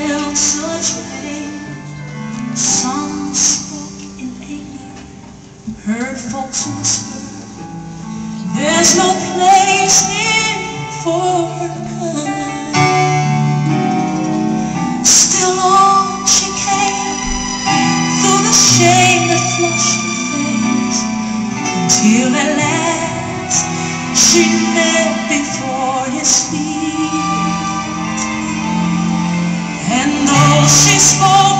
felt such pain. Some spoke in anger, heard folks whisper, there's no place here for her. Still on she came, through the shame that flushed her face, until at last she knelt before his feet. small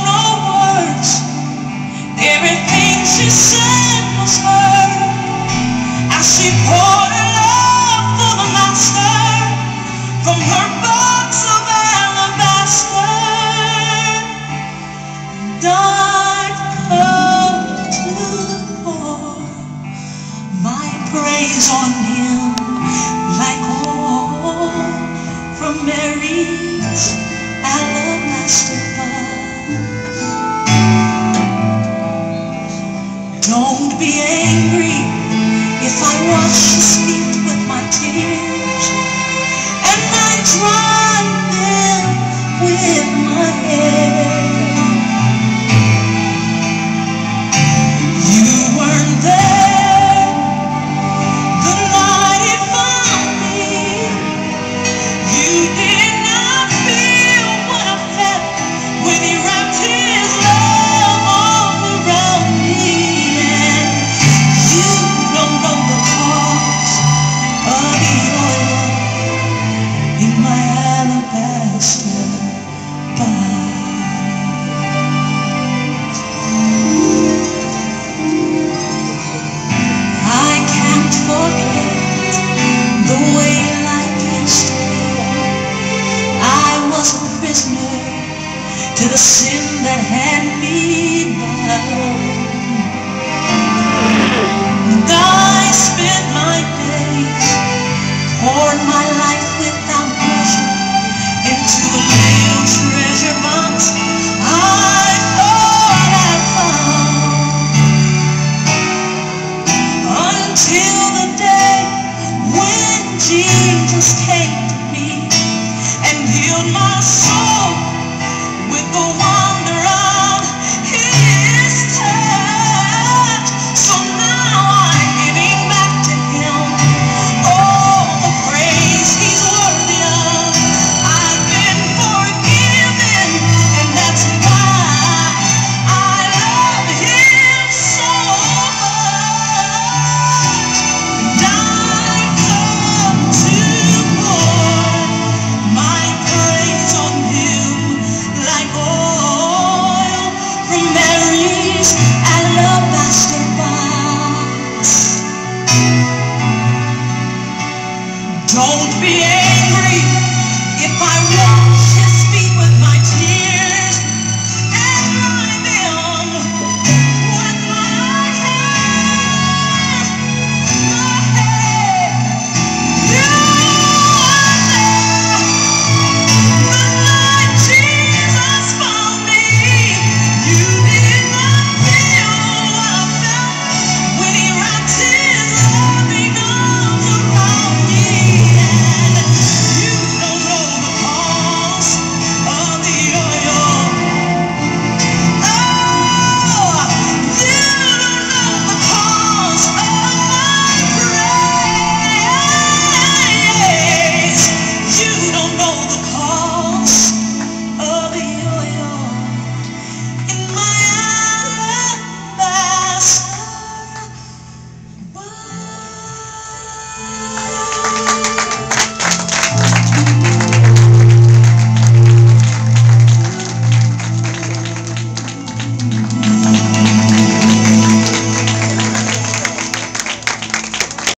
be angry. to the sin that had me bound.